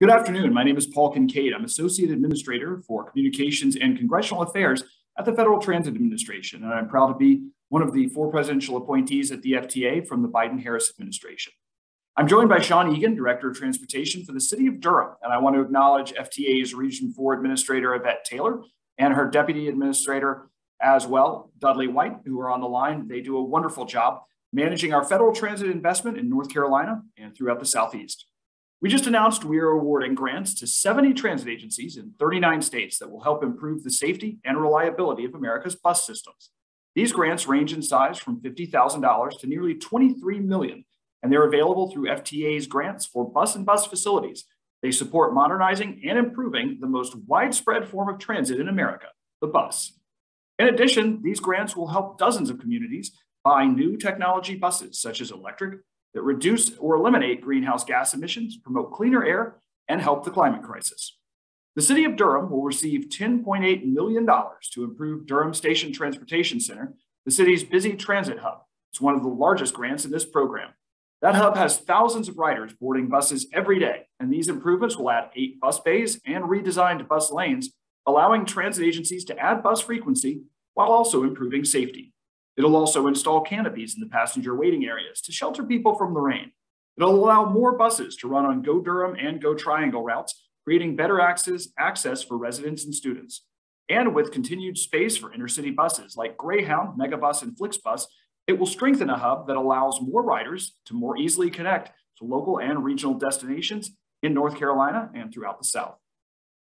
Good afternoon. My name is Paul Kincaid. I'm Associate Administrator for Communications and Congressional Affairs at the Federal Transit Administration, and I'm proud to be one of the four presidential appointees at the FTA from the Biden-Harris administration. I'm joined by Sean Egan, Director of Transportation for the City of Durham, and I want to acknowledge FTA's Region 4 Administrator Yvette Taylor and her Deputy Administrator as well, Dudley White, who are on the line. They do a wonderful job managing our federal transit investment in North Carolina and throughout the Southeast. We just announced we are awarding grants to 70 transit agencies in 39 states that will help improve the safety and reliability of America's bus systems. These grants range in size from $50,000 to nearly 23 million, and they're available through FTA's grants for bus and bus facilities. They support modernizing and improving the most widespread form of transit in America, the bus. In addition, these grants will help dozens of communities buy new technology buses, such as electric, that reduce or eliminate greenhouse gas emissions, promote cleaner air, and help the climate crisis. The City of Durham will receive $10.8 million to improve Durham Station Transportation Center, the city's busy transit hub. It's one of the largest grants in this program. That hub has thousands of riders boarding buses every day, and these improvements will add eight bus bays and redesigned bus lanes, allowing transit agencies to add bus frequency while also improving safety. It'll also install canopies in the passenger waiting areas to shelter people from the rain. It'll allow more buses to run on Go Durham and Go Triangle routes, creating better access, access for residents and students. And with continued space for intercity buses like Greyhound, Megabus, and Flixbus, it will strengthen a hub that allows more riders to more easily connect to local and regional destinations in North Carolina and throughout the South.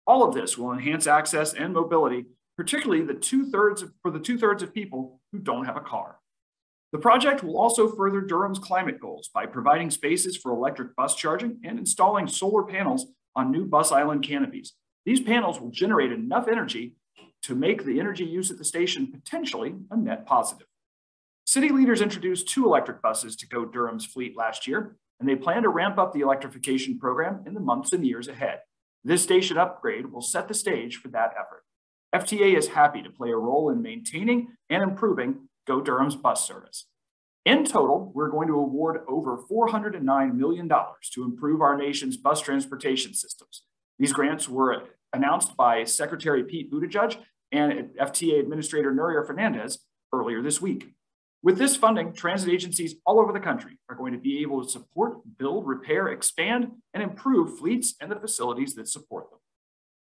All of this will enhance access and mobility particularly the two-thirds for the two-thirds of people who don't have a car. The project will also further Durham's climate goals by providing spaces for electric bus charging and installing solar panels on new bus island canopies. These panels will generate enough energy to make the energy use at the station potentially a net positive. City leaders introduced two electric buses to Go Durham's fleet last year, and they plan to ramp up the electrification program in the months and years ahead. This station upgrade will set the stage for that effort. FTA is happy to play a role in maintaining and improving Go Durham's bus service. In total, we're going to award over $409 million to improve our nation's bus transportation systems. These grants were announced by Secretary Pete Buttigieg and FTA Administrator Nuria Fernandez earlier this week. With this funding, transit agencies all over the country are going to be able to support, build, repair, expand, and improve fleets and the facilities that support them.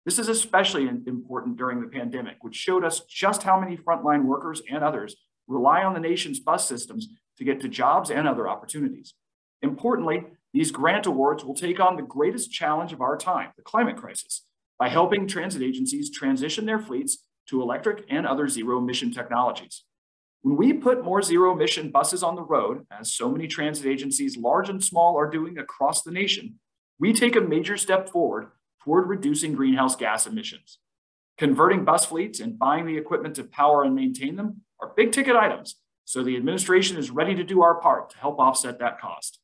This is especially important during the pandemic, which showed us just how many frontline workers and others rely on the nation's bus systems to get to jobs and other opportunities. Importantly, these grant awards will take on the greatest challenge of our time, the climate crisis, by helping transit agencies transition their fleets to electric and other zero emission technologies. When we put more zero emission buses on the road, as so many transit agencies, large and small, are doing across the nation, we take a major step forward toward reducing greenhouse gas emissions. Converting bus fleets and buying the equipment to power and maintain them are big ticket items, so the administration is ready to do our part to help offset that cost.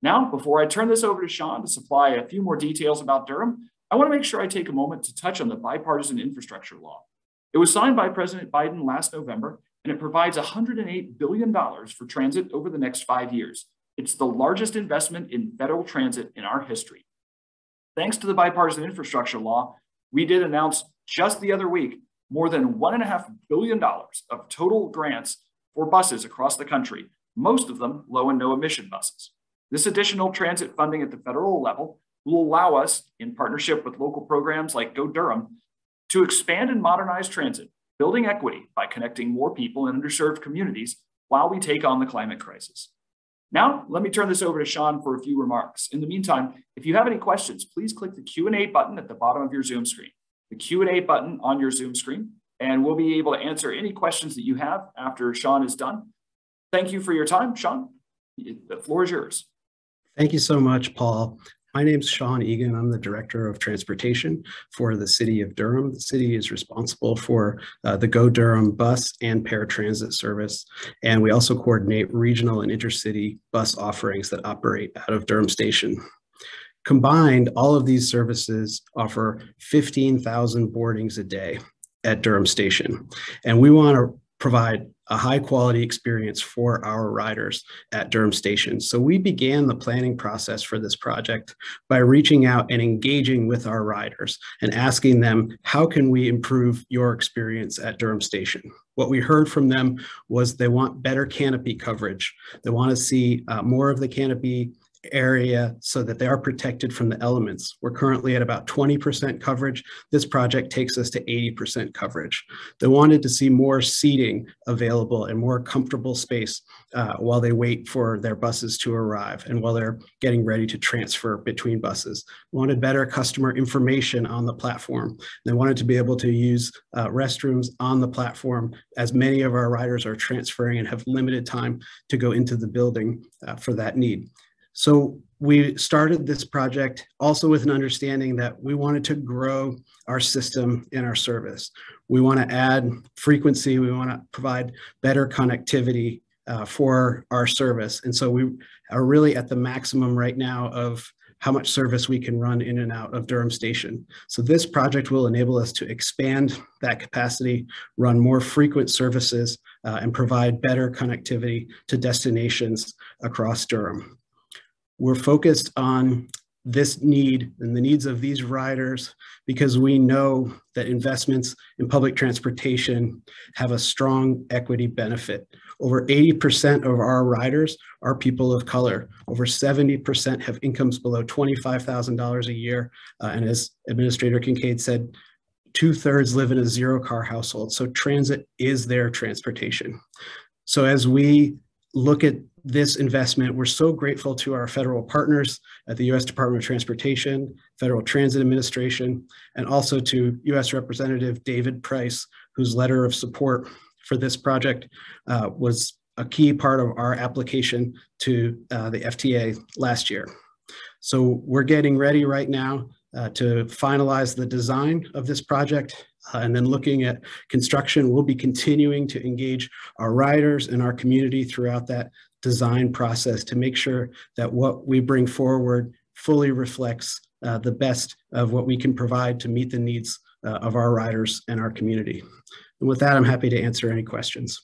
Now, before I turn this over to Sean to supply a few more details about Durham, I want to make sure I take a moment to touch on the bipartisan infrastructure law. It was signed by President Biden last November, and it provides $108 billion for transit over the next five years. It's the largest investment in federal transit in our history. Thanks to the bipartisan infrastructure law, we did announce just the other week more than $1.5 billion of total grants for buses across the country, most of them low and no emission buses. This additional transit funding at the federal level will allow us, in partnership with local programs like Go Durham, to expand and modernize transit, building equity by connecting more people in underserved communities while we take on the climate crisis. Now, let me turn this over to Sean for a few remarks. In the meantime, if you have any questions, please click the Q&A button at the bottom of your Zoom screen, the Q&A button on your Zoom screen, and we'll be able to answer any questions that you have after Sean is done. Thank you for your time, Sean. The floor is yours. Thank you so much, Paul. My name is Sean Egan. I'm the Director of Transportation for the City of Durham. The city is responsible for uh, the Go Durham bus and paratransit service. And we also coordinate regional and intercity bus offerings that operate out of Durham Station. Combined, all of these services offer 15,000 boardings a day at Durham Station. And we want to provide a high quality experience for our riders at Durham Station. So we began the planning process for this project by reaching out and engaging with our riders and asking them, how can we improve your experience at Durham Station? What we heard from them was they want better canopy coverage. They want to see uh, more of the canopy area so that they are protected from the elements. We're currently at about 20% coverage. This project takes us to 80% coverage. They wanted to see more seating available and more comfortable space uh, while they wait for their buses to arrive and while they're getting ready to transfer between buses. Wanted better customer information on the platform. They wanted to be able to use uh, restrooms on the platform as many of our riders are transferring and have limited time to go into the building uh, for that need. So we started this project also with an understanding that we wanted to grow our system and our service. We want to add frequency, we want to provide better connectivity uh, for our service. And so we are really at the maximum right now of how much service we can run in and out of Durham Station. So this project will enable us to expand that capacity, run more frequent services, uh, and provide better connectivity to destinations across Durham. We're focused on this need and the needs of these riders because we know that investments in public transportation have a strong equity benefit. Over 80% of our riders are people of color. Over 70% have incomes below $25,000 a year. Uh, and as Administrator Kincaid said, two thirds live in a zero car household. So transit is their transportation. So as we look at this investment. We're so grateful to our federal partners at the U.S. Department of Transportation, Federal Transit Administration, and also to U.S. Representative David Price, whose letter of support for this project uh, was a key part of our application to uh, the FTA last year. So we're getting ready right now uh, to finalize the design of this project uh, and then looking at construction, we'll be continuing to engage our riders and our community throughout that design process to make sure that what we bring forward fully reflects uh, the best of what we can provide to meet the needs uh, of our riders and our community. And with that, I'm happy to answer any questions.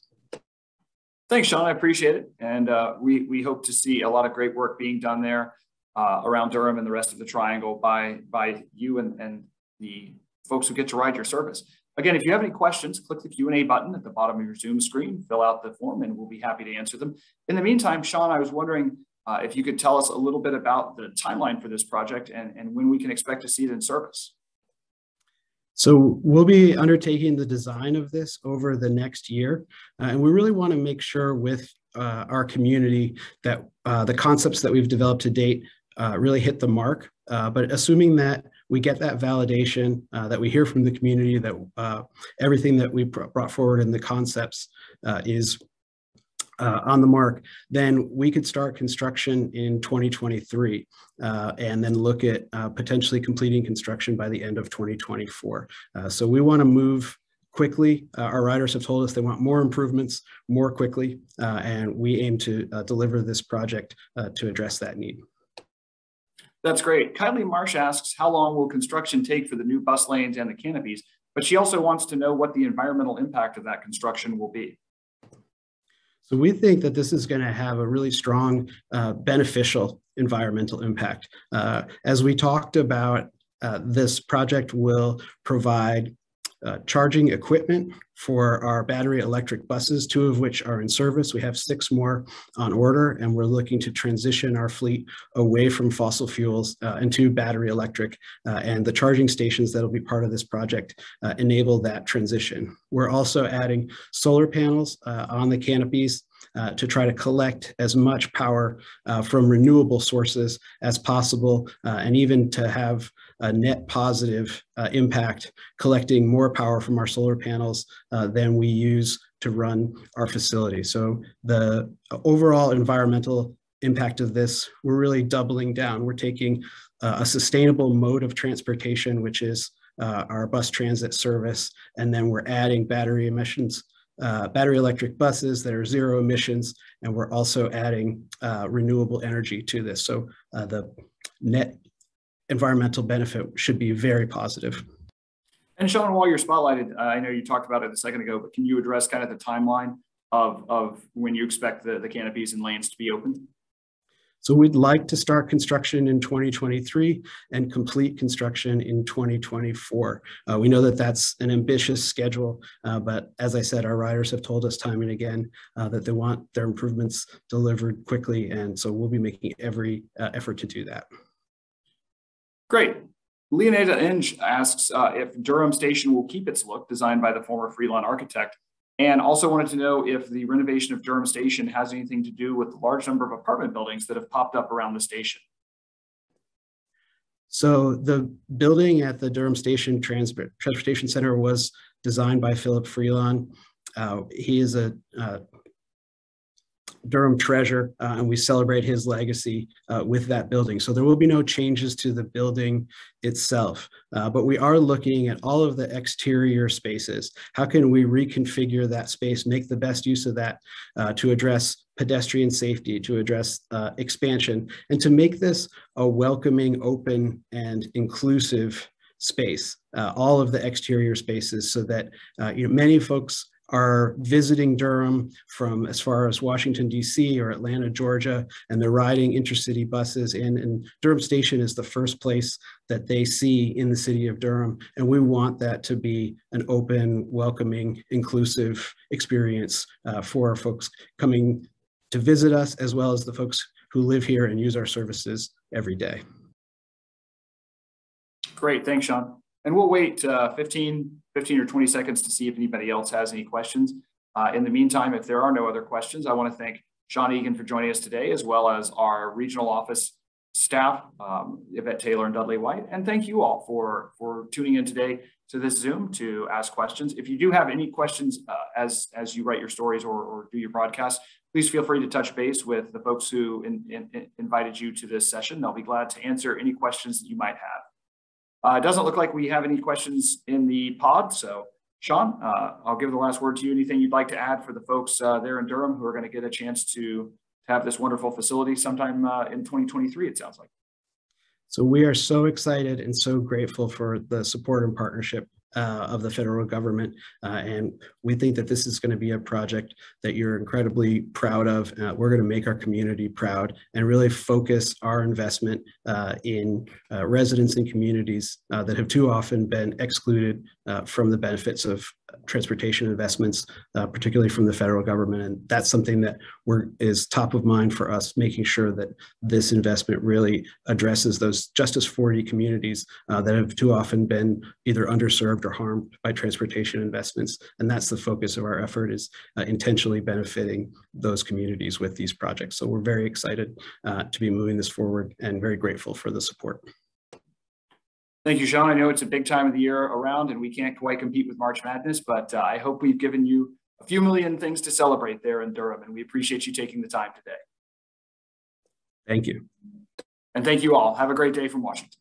Thanks, Sean. I appreciate it. And uh, we, we hope to see a lot of great work being done there uh, around Durham and the rest of the triangle by, by you and, and the folks who get to ride your service. Again, if you have any questions, click the Q&A button at the bottom of your Zoom screen, fill out the form, and we'll be happy to answer them. In the meantime, Sean, I was wondering uh, if you could tell us a little bit about the timeline for this project and, and when we can expect to see it in service. So we'll be undertaking the design of this over the next year, uh, and we really want to make sure with uh, our community that uh, the concepts that we've developed to date uh, really hit the mark. Uh, but assuming that we get that validation, uh, that we hear from the community, that uh, everything that we brought forward in the concepts uh, is uh, on the mark, then we could start construction in 2023 uh, and then look at uh, potentially completing construction by the end of 2024. so we want to move quickly. our riders have told us they want more improvements more quickly, and we aim to deliver this project to address that need. That's great. Kylie Marsh asks, how long will construction take for the new bus lanes and the canopies? But she also wants to know what the environmental impact of that construction will be. So we think that this is going to have a really strong uh, beneficial environmental impact. Uh, as we talked about, uh, this project will provide uh, charging equipment for our battery electric buses, two of which are in service. We have six more on order, and we're looking to transition our fleet away from fossil fuels uh, into battery electric. Uh, and the charging stations that will be part of this project uh, enable that transition. We're also adding solar panels uh, on the canopies uh, to try to collect as much power uh, from renewable sources as possible, uh, and even to have a net positive uh, impact, collecting more power from our solar panels uh, than we use to run our facility. So the overall environmental impact of this, we're really doubling down. We're taking uh, a sustainable mode of transportation, which is uh, our bus transit service, and then we're adding battery emissions, uh, battery electric buses that are zero emissions, and we're also adding uh, renewable energy to this. So the net environmental benefit should be very positive. And Sean, while you're spotlighted, uh, I know you talked about it a second ago, but can you address kind of the timeline of, of when you expect the, the canopies and lanes to be open? So we'd like to start construction in 2023 and complete construction in 2024. Uh, we know that that's an ambitious schedule, uh, but as I said, our riders have told us time and again uh, that they want their improvements delivered quickly. And so we'll be making every uh, effort to do that. Great. Leonida Inge asks uh, if Durham Station will keep its look designed by the former Freelon architect and also wanted to know if the renovation of Durham Station has anything to do with the large number of apartment buildings that have popped up around the station. So the building at the Durham Station Trans Transportation Center was designed by Philip Freelon. Uh, he is a uh, Durham treasure, uh, and we celebrate his legacy uh, with that building. So there will be no changes to the building itself, uh, but we are looking at all of the exterior spaces. How can we reconfigure that space, make the best use of that uh, to address pedestrian safety, to address uh, expansion, and to make this a welcoming, open, and inclusive space, uh, all of the exterior spaces so that you know, many folks are visiting Durham from as far as Washington, D.C. or Atlanta, Georgia, and they're riding intercity buses in. And Durham Station is the first place that they see in the city of Durham. And we want that to be an open, welcoming, inclusive experience uh, for folks coming to visit us, as well as the folks who live here and use our services every day. Great, thanks, Sean. And we'll wait uh, 15, 15 or 20 seconds to see if anybody else has any questions. Uh, in the meantime, if there are no other questions, I want to thank Sean Egan for joining us today, as well as our regional office staff, um, Yvette Taylor and Dudley White. And thank you all for, for tuning in today to this Zoom to ask questions. If you do have any questions uh, as, as you write your stories or, or do your broadcast, please feel free to touch base with the folks who in, in, invited you to this session. They'll be glad to answer any questions that you might have. Uh, it doesn't look like we have any questions in the pod. So Sean, uh, I'll give the last word to you. Anything you'd like to add for the folks uh, there in Durham who are going to get a chance to have this wonderful facility sometime uh, in 2023, it sounds like. So we are so excited and so grateful for the support and partnership uh, of the federal government. Uh, and we think that this is going to be a project that you're incredibly proud of. Uh, we're going to make our community proud and really focus our investment uh, in uh, residents and communities uh, that have too often been excluded from the benefits of transportation investments, uh, particularly from the federal government. And that's something that we're, is top of mind for us, making sure that this investment really addresses those Justice 40 communities uh, that have too often been either underserved or harmed by transportation investments. And that's the focus of our effort is uh, intentionally benefiting those communities with these projects. So we're very excited uh, to be moving this forward and very grateful for the support. Thank you, Sean. I know it's a big time of the year around and we can't quite compete with March Madness, but uh, I hope we've given you a few million things to celebrate there in Durham, and we appreciate you taking the time today. Thank you. And thank you all. Have a great day from Washington.